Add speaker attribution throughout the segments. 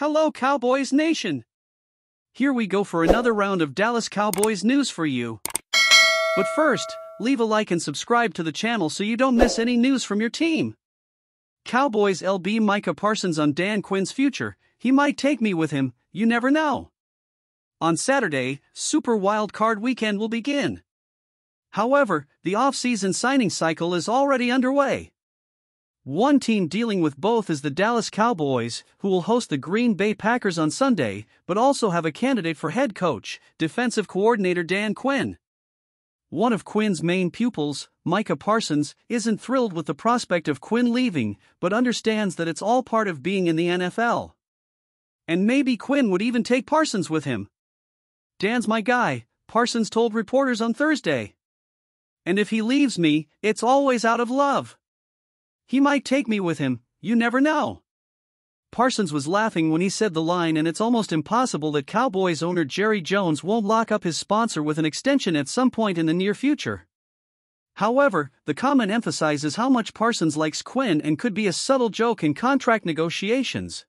Speaker 1: Hello, Cowboys Nation! Here we go for another round of Dallas Cowboys news for you. But first, leave a like and subscribe to the channel so you don't miss any news from your team. Cowboys LB Micah Parsons on Dan Quinn's future, he might take me with him, you never know. On Saturday, Super Wild Card Weekend will begin. However, the off-season signing cycle is already underway. One team dealing with both is the Dallas Cowboys, who will host the Green Bay Packers on Sunday, but also have a candidate for head coach, defensive coordinator Dan Quinn. One of Quinn's main pupils, Micah Parsons, isn't thrilled with the prospect of Quinn leaving, but understands that it's all part of being in the NFL. And maybe Quinn would even take Parsons with him. Dan's my guy, Parsons told reporters on Thursday. And if he leaves me, it's always out of love. He might take me with him, you never know. Parsons was laughing when he said the line, and it's almost impossible that Cowboys owner Jerry Jones won't lock up his sponsor with an extension at some point in the near future. However, the comment emphasizes how much Parsons likes Quinn and could be a subtle joke in contract negotiations.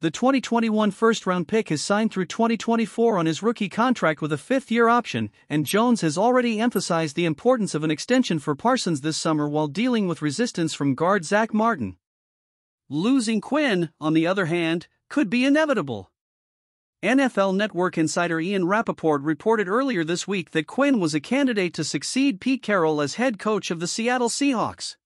Speaker 1: The 2021 first round pick has signed through 2024 on his rookie contract with a fifth year option, and Jones has already emphasized the importance of an extension for Parsons this summer while dealing with resistance from guard Zack Martin. Losing Quinn, on the other hand, could be inevitable. NFL Network insider Ian Rapoport reported earlier this week that Quinn was a candidate to succeed Pete Carroll as head coach of the Seattle Seahawks.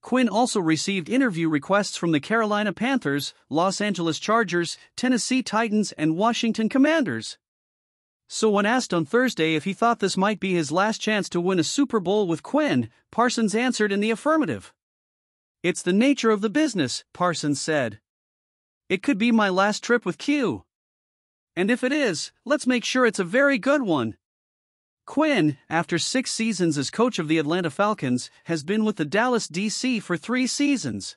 Speaker 1: Quinn also received interview requests from the Carolina Panthers, Los Angeles Chargers, Tennessee Titans, and Washington Commanders. So, when asked on Thursday if he thought this might be his last chance to win a Super Bowl with Quinn, Parsons answered in the affirmative. It's the nature of the business, Parsons said. It could be my last trip with Q. And if it is, let's make sure it's a very good one. Quinn, after six seasons as coach of the Atlanta Falcons, has been with the Dallas DC for three seasons.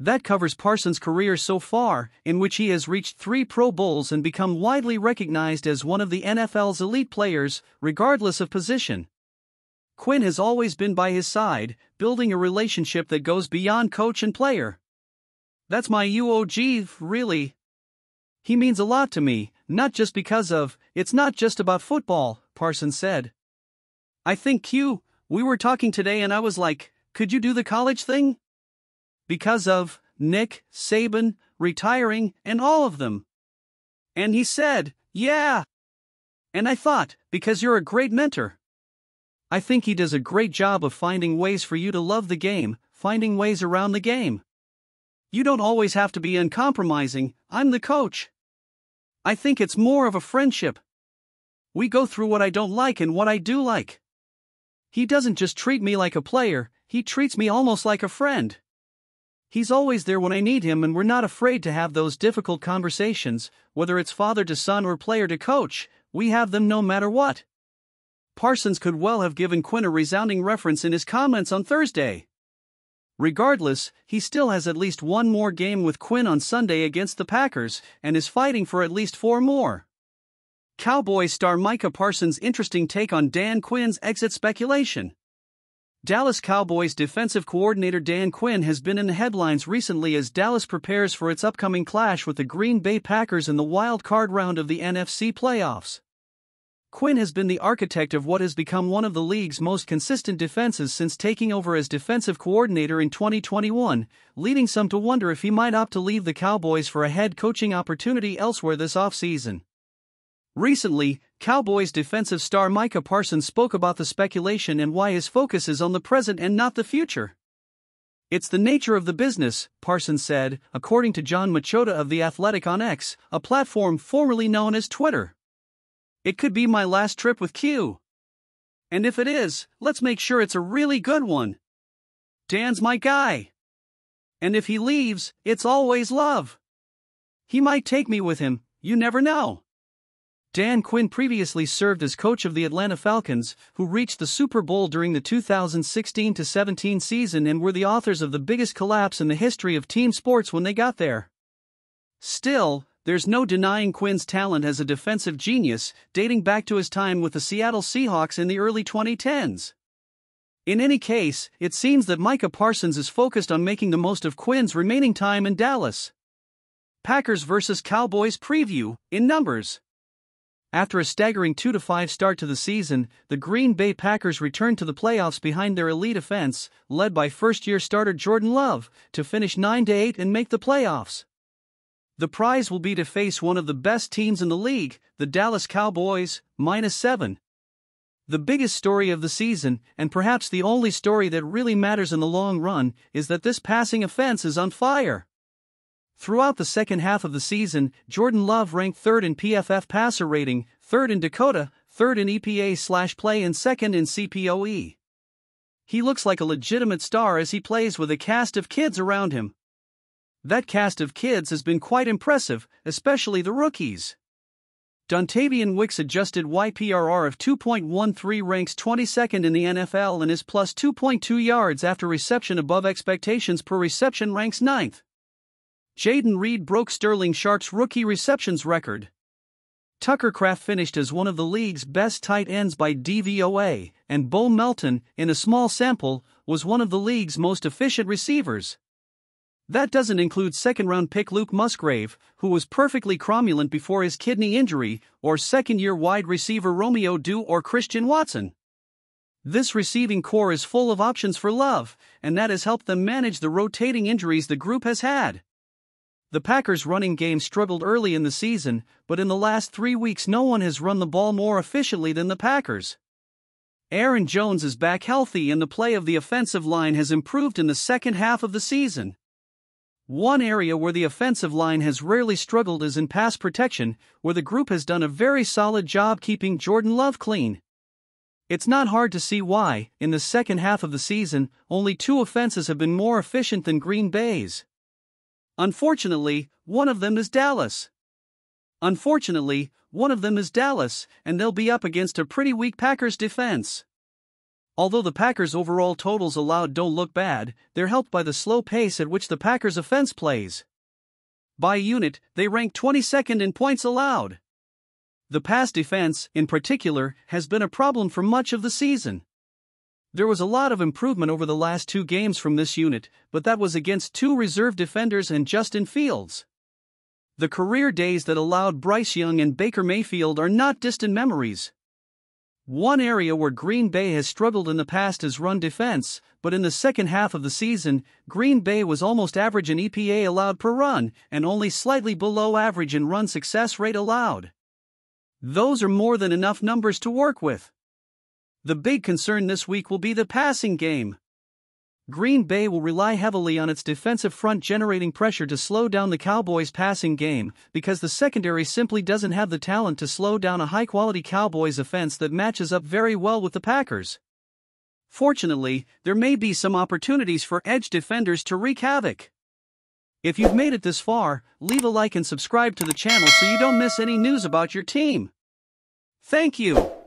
Speaker 1: That covers Parsons' career so far, in which he has reached three Pro Bowls and become widely recognized as one of the NFL's elite players, regardless of position. Quinn has always been by his side, building a relationship that goes beyond coach and player. That's my UOG, really. He means a lot to me, not just because of, it's not just about football, Parsons said. I think Q, we were talking today and I was like, could you do the college thing? Because of Nick, Saban, retiring, and all of them. And he said, yeah. And I thought, because you're a great mentor. I think he does a great job of finding ways for you to love the game, finding ways around the game. You don't always have to be uncompromising, I'm the coach. I think it's more of a friendship. We go through what I don't like and what I do like. He doesn't just treat me like a player, he treats me almost like a friend. He's always there when I need him, and we're not afraid to have those difficult conversations, whether it's father to son or player to coach, we have them no matter what. Parsons could well have given Quinn a resounding reference in his comments on Thursday. Regardless, he still has at least one more game with Quinn on Sunday against the Packers and is fighting for at least four more. Cowboys star Micah Parsons' interesting take on Dan Quinn's exit speculation. Dallas Cowboys defensive coordinator Dan Quinn has been in the headlines recently as Dallas prepares for its upcoming clash with the Green Bay Packers in the wild card round of the NFC playoffs. Quinn has been the architect of what has become one of the league's most consistent defenses since taking over as defensive coordinator in 2021, leading some to wonder if he might opt to leave the Cowboys for a head coaching opportunity elsewhere this offseason. Recently, Cowboys defensive star Micah Parsons spoke about the speculation and why his focus is on the present and not the future. It's the nature of the business, Parsons said, according to Jon Machota of The Athletic on X, a platform formerly known as Twitter. It could be my last trip with Q. And if it is, let's make sure it's a really good one. Dan's my guy. And if he leaves, it's always love. He might take me with him, you never know. Dan Quinn previously served as coach of the Atlanta Falcons, who reached the Super Bowl during the 2016 17 season and were the authors of the biggest collapse in the history of team sports when they got there. Still, there's no denying Quinn's talent as a defensive genius, dating back to his time with the Seattle Seahawks in the early 2010s. In any case, it seems that Micah Parsons is focused on making the most of Quinn's remaining time in Dallas. Packers vs. Cowboys preview, in numbers. After a staggering 2 5 start to the season, the Green Bay Packers returned to the playoffs behind their elite offense, led by first year starter Jordan Love, to finish 9 8 and make the playoffs. The prize will be to face one of the best teams in the league, the Dallas Cowboys, minus 7. The biggest story of the season, and perhaps the only story that really matters in the long run, is that this passing offense is on fire. Throughout the second half of the season, Jordan Love ranked third in PFF passer rating, third in Dakota, third in EPA slash play, and second in CPOE. He looks like a legitimate star as he plays with a cast of kids around him. That cast of kids has been quite impressive, especially the rookies. Dontayvion Wicks adjusted YPRR of 2.13 ranks 22nd in the NFL and is plus 2.2 yards after reception above expectations per reception ranks 9th. Jayden Reed broke Sterling Sharpe's rookie receptions record. Tucker Kraft finished as one of the league's best tight ends by DVOA, and Bo Melton, in a small sample, was one of the league's most efficient receivers. That doesn't include second round pick Luke Musgrave, who was perfectly cromulent before his kidney injury, or second year wide receiver Romeo Doubs or Christian Watson. This receiving corps is full of options for Love, and that has helped them manage the rotating injuries the group has had. The Packers' running game struggled early in the season, but in the last three weeks, no one has run the ball more efficiently than the Packers. Aaron Jones is back healthy, and the play of the offensive line has improved in the second half of the season. One area where the offensive line has rarely struggled is in pass protection, where the group has done a very solid job keeping Jordan Love clean. It's not hard to see why, in the second half of the season, only two offenses have been more efficient than Green Bay's. Unfortunately, one of them is Dallas. Unfortunately, one of them is Dallas, and they'll be up against a pretty weak Packers defense. Although the Packers' overall totals allowed don't look bad, they're helped by the slow pace at which the Packers' offense plays. By unit, they rank 22nd in points allowed. The pass defense, in particular, has been a problem for much of the season. There was a lot of improvement over the last two games from this unit, but that was against two reserve defenders and Justin Fields. The career days that allowed Bryce Young and Baker Mayfield are not distant memories. One area where Green Bay has struggled in the past is run defense, but in the second half of the season, Green Bay was almost average in EPA allowed per run and only slightly below average in run success rate allowed. Those are more than enough numbers to work with. The big concern this week will be the passing game. Green Bay will rely heavily on its defensive front generating pressure to slow down the Cowboys' passing game because the secondary simply doesn't have the talent to slow down a high quality Cowboys offense that matches up very well with the Packers. Fortunately, there may be some opportunities for edge defenders to wreak havoc. If you've made it this far, leave a like and subscribe to the channel so you don't miss any news about your team. Thank you.